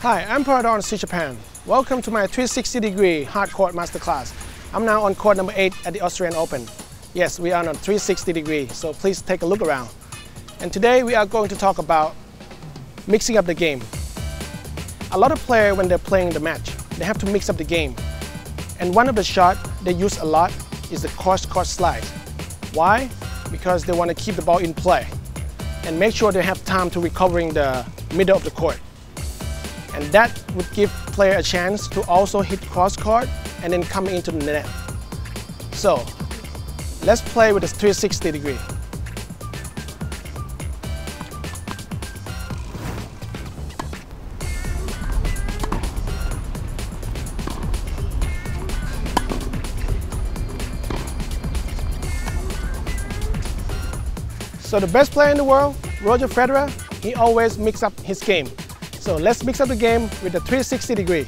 Hi, I'm Paradorn Srichaphan. Welcome to my 360 degree hard court masterclass. I'm now on court number 8 at the Australian Open. Yes, we are on 360 degree, so please take a look around. And today we are going to talk about mixing up the game. A lot of players, when they're playing the match, they have to mix up the game. And one of the shots they use a lot is the cross-court slide. Why? Because they want to keep the ball in play and make sure they have time to recovering the middle of the court and that would give player a chance to also hit cross court and then come into the net. So let's play with a 360 degree. So the best player in the world, Roger Federer, he always mix up his game. So let's mix up the game with the 360 degree.